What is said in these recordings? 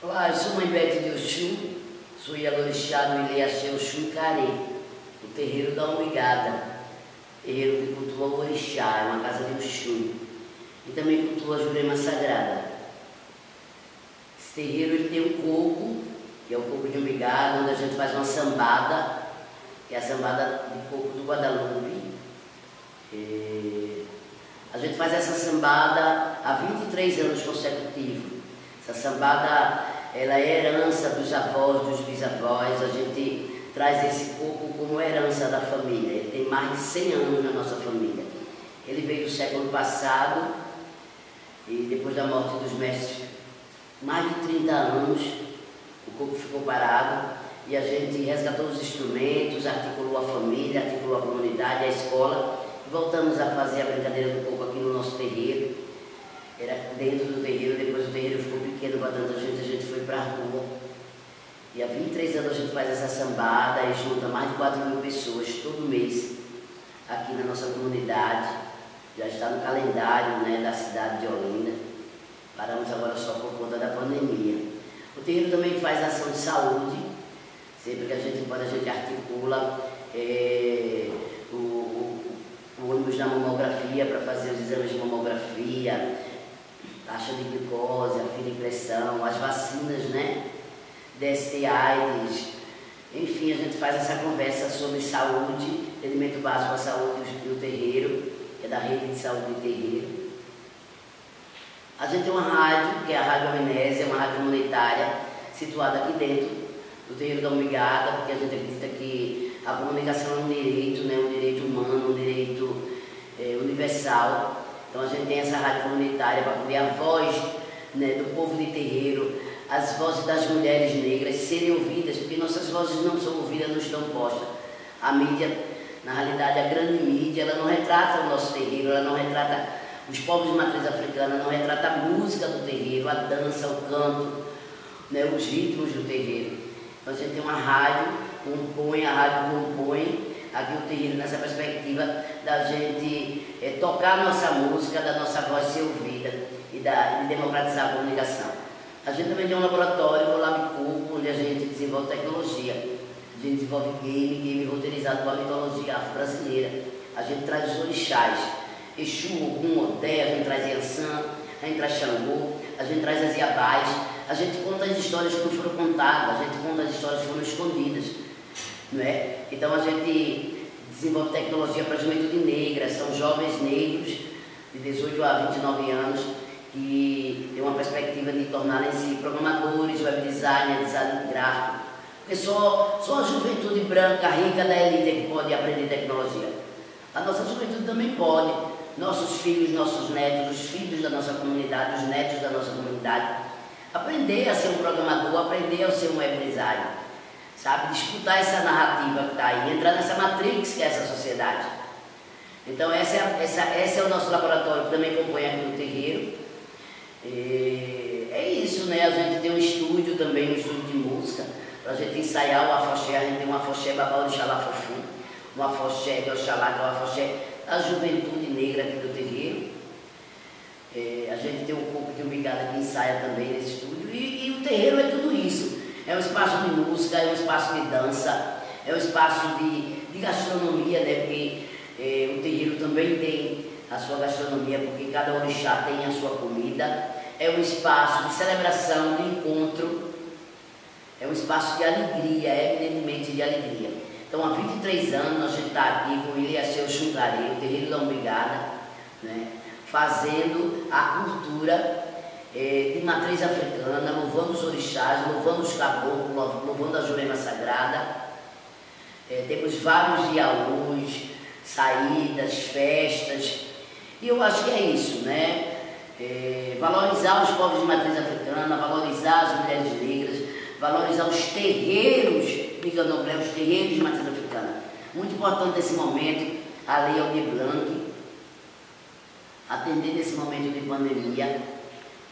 Olá, sou mãe Bete de Oxum, sou Ialorixá no Ilhaxê Oxum Carê, o terreiro da Umigada, terreiro que cultua o Orixá, é uma casa de Oxum, e também cultua a Jurema Sagrada. Esse terreiro ele tem um coco, que é o coco de Umigada, onde a gente faz uma sambada, que é a sambada de coco do Guadalupe. E a gente faz essa sambada há 23 anos consecutivos. Essa sambada, ela é herança dos avós, dos bisavós, a gente traz esse coco como herança da família. Ele tem mais de 100 anos na nossa família. Ele veio do século passado e depois da morte dos mestres, mais de 30 anos, o coco ficou parado e a gente resgatou os instrumentos, articulou a família, articulou a comunidade, a escola voltamos a fazer a brincadeira do coco aqui no nosso terreiro era dentro do terreiro, depois o terreiro para tanta gente, a gente foi para a rua. E há 23 anos a gente faz essa sambada e junta mais de 4 mil pessoas todo mês aqui na nossa comunidade. Já está no calendário né, da cidade de Olinda. Paramos agora só por conta da pandemia. O terreiro também faz ação de saúde. Sempre que a gente pode, a gente articula é, o, o, o ônibus da mamografia para fazer os exames de mamografia, taxa de glicose, a fina pressão, as vacinas, né? DST AIDS, enfim, a gente faz essa conversa sobre saúde, atendimento básico à saúde do terreiro, que é da rede de saúde do terreiro. A gente tem uma rádio, que é a Rádio Amnésia, uma rádio comunitária, situada aqui dentro do terreiro da Umigada, porque a gente acredita que a comunicação é um direito, né? um direito humano, um direito é, universal. Então a gente tem essa rádio comunitária para poder a voz né, do povo de terreiro, as vozes das mulheres negras serem ouvidas, porque nossas vozes não são ouvidas, não estão postas. A mídia, na realidade, a grande mídia, ela não retrata o nosso terreiro, ela não retrata os povos de matriz africana, não retrata a música do terreiro, a dança, o canto, né, os ritmos do terreiro. Então a gente tem uma rádio, compõe, a rádio compõe aqui nessa perspectiva da gente é, tocar nossa música, da nossa voz ser ouvida e da, de democratizar a comunicação. A gente também tem um laboratório, o LabCubo, onde a gente desenvolve tecnologia. A gente desenvolve game, game roteirizado com a mitologia afro-brasileira. A gente traz os orixás, Exu, Ogum, Odé, a gente traz Yansan, a gente traz Xangô, a gente traz as Iabás, a gente conta as histórias que não foram contadas, a gente conta as histórias que foram escondidas. É? Então a gente desenvolve tecnologia para a juventude negra, são jovens negros de 18 a 29 anos que têm uma perspectiva de tornarem-se programadores, web designer, design gráfico. Porque só, só a juventude branca, rica da elite é que pode aprender tecnologia. A nossa juventude também pode. Nossos filhos, nossos netos, os filhos da nossa comunidade, os netos da nossa comunidade, aprender a ser um programador, aprender a ser um web designer sabe? Disputar essa narrativa que está aí, entrar nessa matrix que é essa sociedade. Então, essa é, essa, esse é o nosso laboratório que também compõe aqui no terreiro. E é isso, né? A gente tem um estúdio também, um estúdio de música, para a gente ensaiar o afoxé. A gente tem um afoxé babau de Xalá Fofu, um afoxé de Oxalá, que é o afoxé da juventude negra aqui do terreiro. É, a gente tem um corpo de umbigada que ensaia também nesse estúdio. E, e o terreiro é tudo isso. É um espaço de música, é um espaço de dança, é um espaço de, de gastronomia, né? Porque é, o terreiro também tem a sua gastronomia, porque cada orixá tem a sua comida. É um espaço de celebração, de encontro, é um espaço de alegria, evidentemente de alegria. Então, há 23 anos, a gente está aqui com o Iliaceu Xungarei, o terreiro da Umbigada, né? fazendo a cultura é, de matriz africana, louvando os orixás, louvando os caboclos, louvando a Jurema Sagrada. É, temos vários diálogos, saídas, festas. E eu acho que é isso, né? É, valorizar os povos de matriz africana, valorizar as mulheres negras, valorizar os terreiros de candomblé, os terreiros de matriz africana. Muito importante nesse momento, a Lei Aldir Blanc, atender nesse momento de pandemia,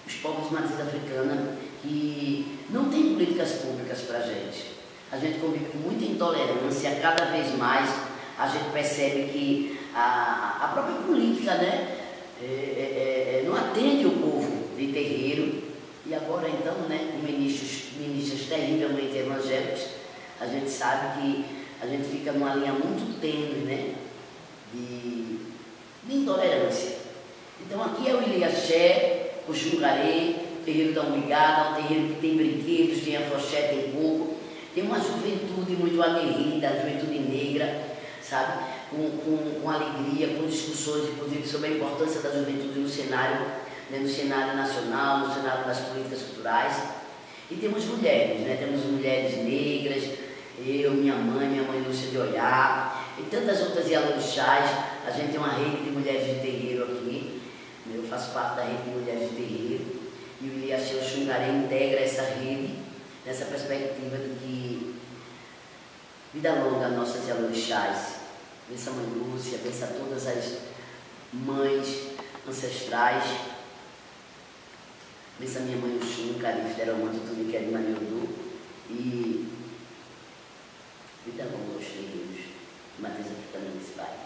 os povos matriz africana que não têm políticas públicas para a gente. A gente convive com muita intolerância, cada vez mais a gente percebe que a, a própria política né, é, é, é, não atende o povo de terreiro. E agora então, né, o ministro gente sabe que a gente fica numa linha muito tênue, né? De, de intolerância. Então aqui é o Iliaxé, o Jungaré, terreiro da Umbigada, um terreiro que tem brinquedos, tem afoxé, tem coco, tem uma juventude muito aguerrida, a juventude negra, sabe? Com, com, com alegria, com discussões, inclusive, sobre a importância da juventude no cenário, né, no cenário nacional, no cenário das políticas culturais. E temos mulheres, né? temos mulheres negras, eu, minha mãe, minha mãe Lúcia de Olhar, e tantas outras Yalorixás. A gente tem uma rede de mulheres de terreiro aqui, eu faço parte da rede de mulheres de terreiro, e o Iliaxeu Xungaré integra essa rede, nessa perspectiva de que vida longa nossas Yalorixás. Pensa a mãe Lúcia, pensa todas as mães ancestrais Pensa minha mãe Oxum, Calife, Deromanto, Tuniqueri, Manildu e vida longa aos terreiros, matriz africana municipal.